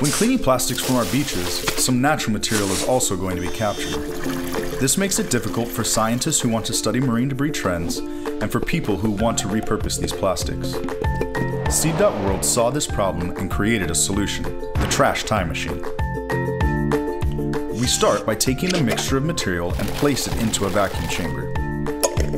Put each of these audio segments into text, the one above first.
When cleaning plastics from our beaches, some natural material is also going to be captured. This makes it difficult for scientists who want to study marine debris trends and for people who want to repurpose these plastics. Seed.World saw this problem and created a solution the trash time machine. We start by taking the mixture of material and place it into a vacuum chamber.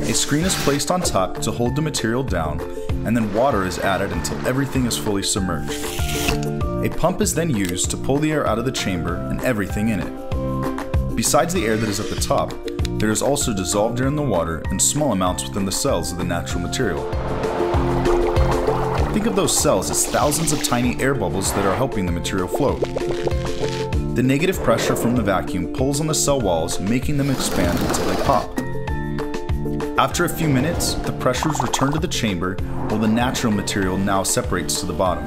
A screen is placed on top to hold the material down, and then water is added until everything is fully submerged. A pump is then used to pull the air out of the chamber and everything in it. Besides the air that is at the top, there is also dissolved air in the water and small amounts within the cells of the natural material. Think of those cells as thousands of tiny air bubbles that are helping the material float. The negative pressure from the vacuum pulls on the cell walls, making them expand until they pop. After a few minutes, the pressures return to the chamber while the natural material now separates to the bottom.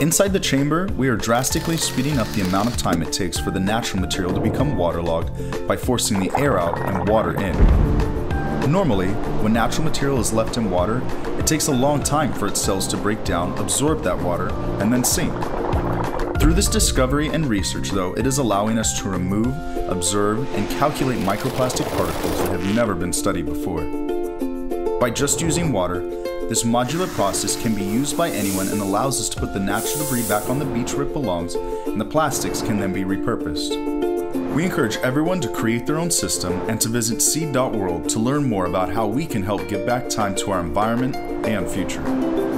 Inside the chamber, we are drastically speeding up the amount of time it takes for the natural material to become waterlogged by forcing the air out and water in. Normally, when natural material is left in water, it takes a long time for its cells to break down, absorb that water, and then sink. Through this discovery and research, though, it is allowing us to remove, observe, and calculate microplastic particles that have never been studied before. By just using water, this modular process can be used by anyone and allows us to put the natural debris back on the beach where it belongs, and the plastics can then be repurposed. We encourage everyone to create their own system and to visit seed.world to learn more about how we can help give back time to our environment and future.